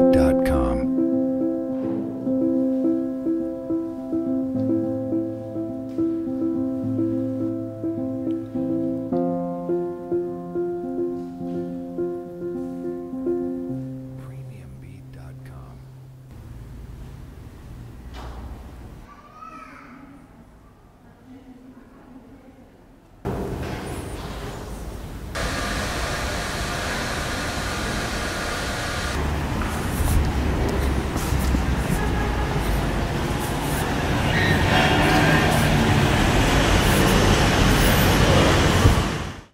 me.